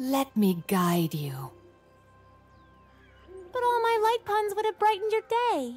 Let me guide you. But all my light puns would have brightened your day.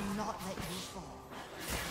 will not let you fall.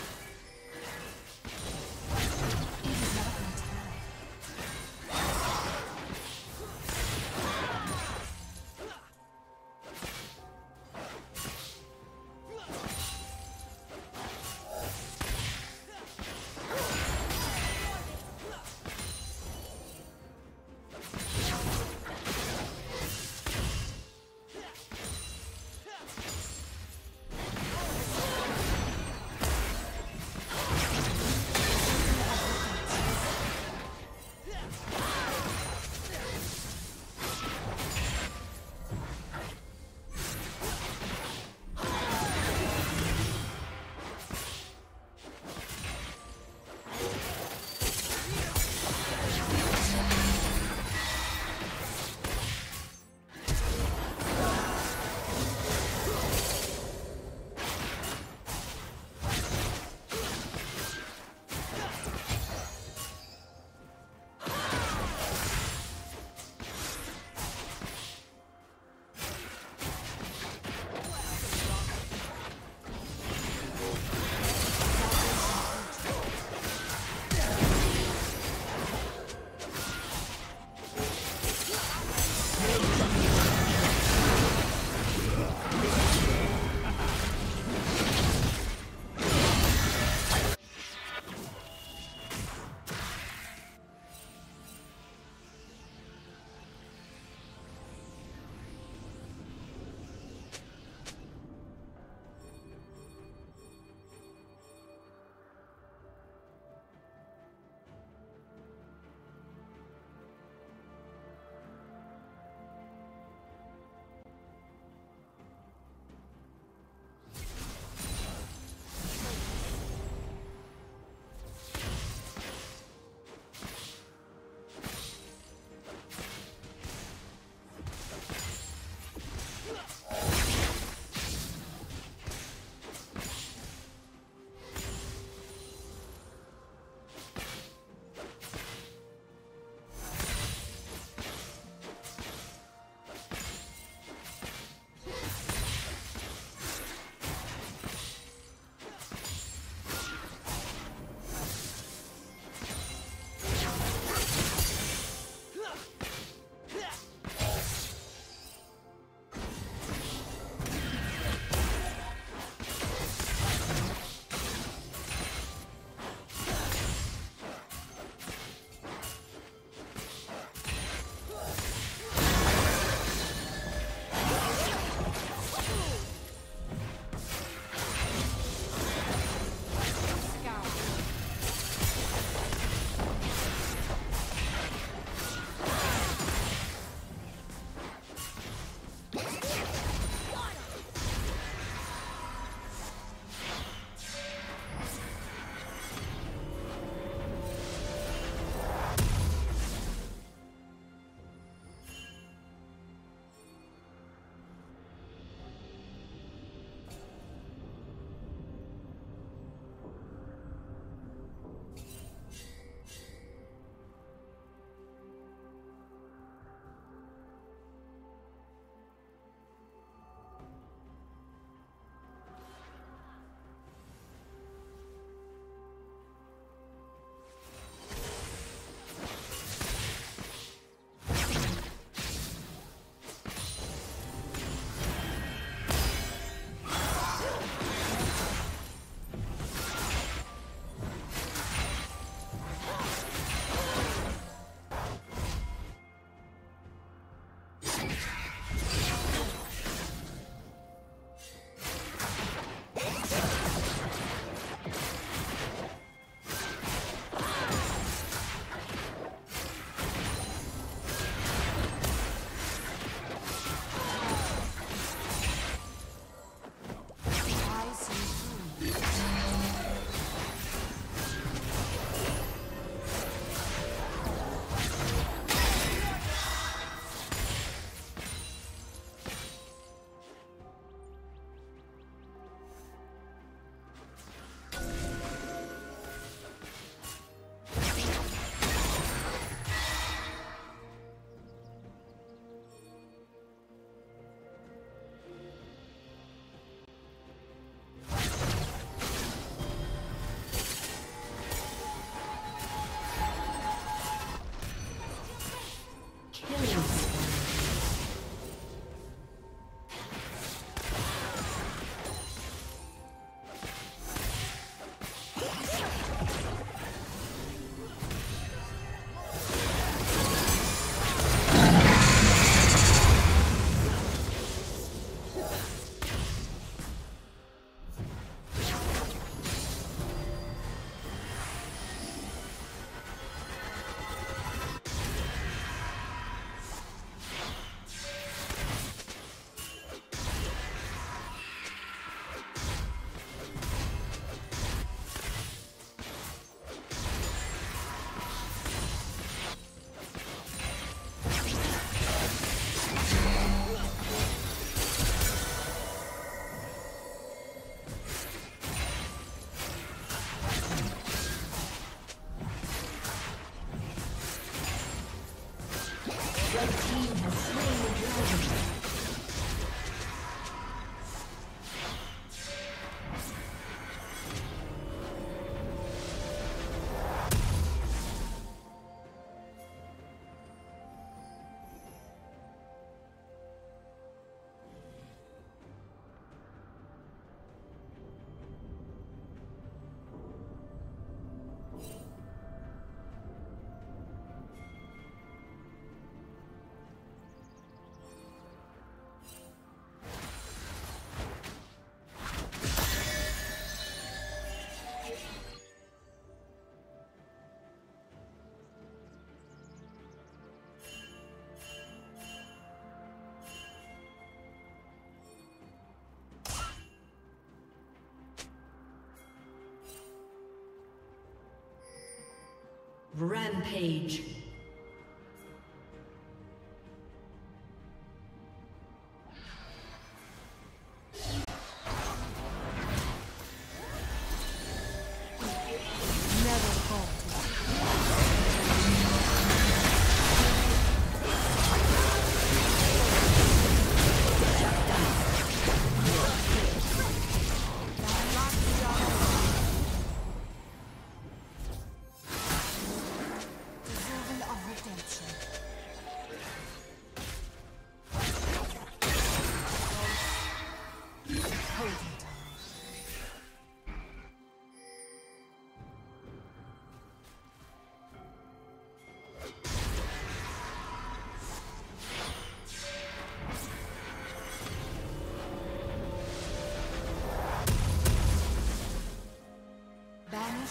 Rampage.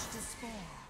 Despair.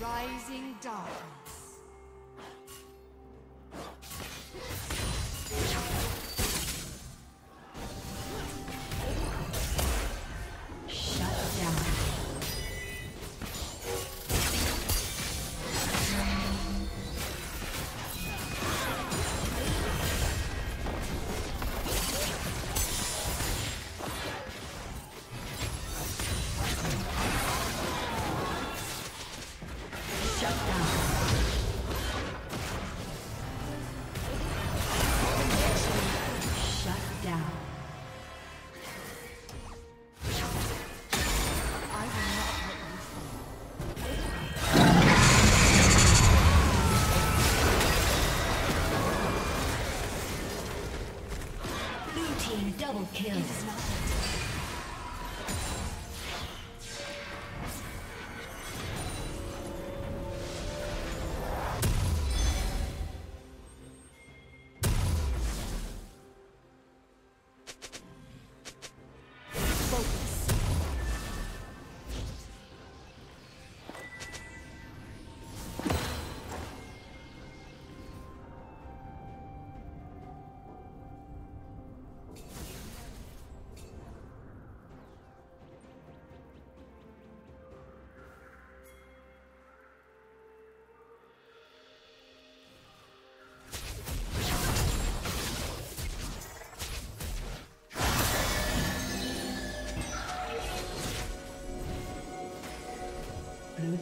Rising dark. Double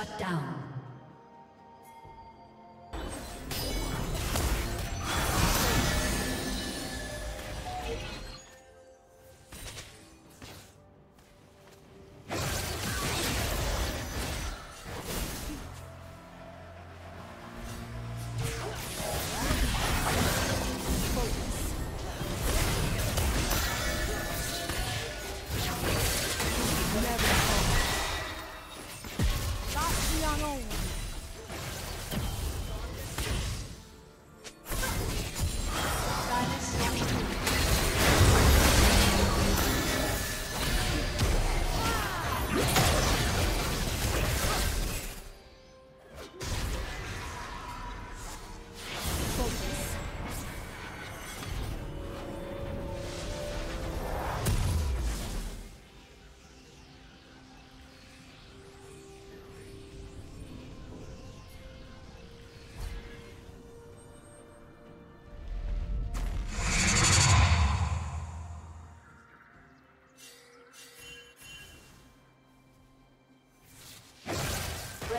Shut down.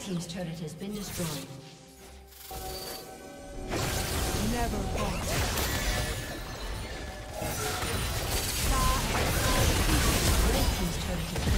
Team's turret has been destroyed. Never fall. Red team's turret has been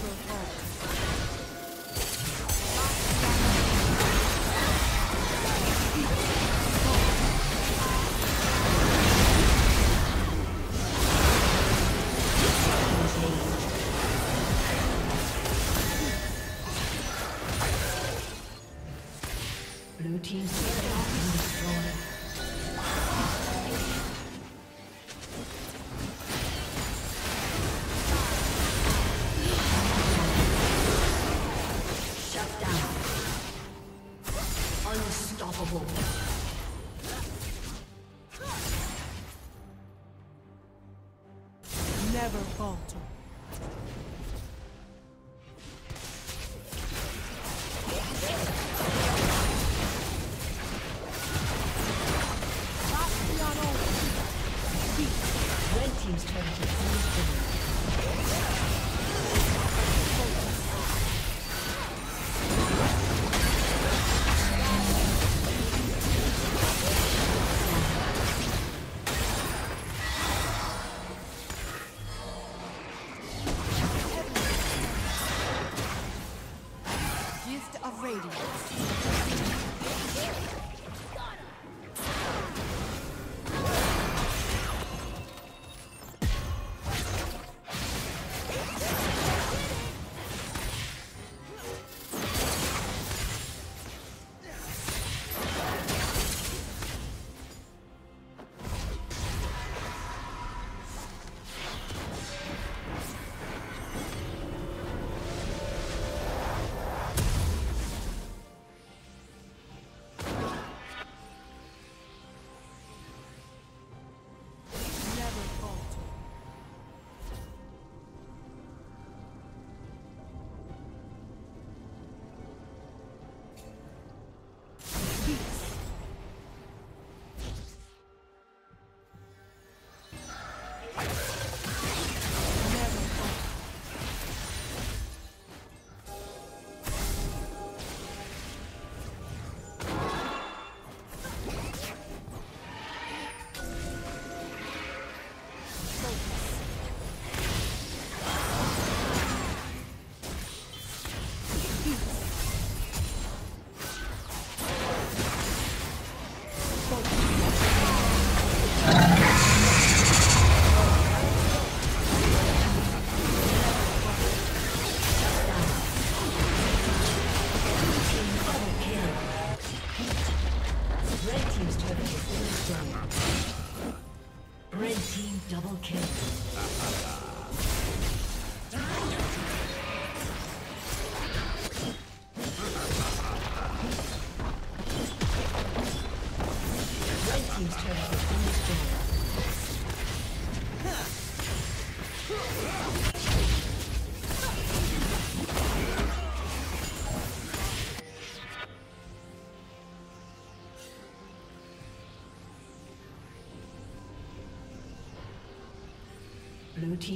Never falter.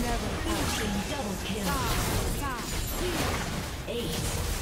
Never. Double kill. Five, five, six, eight.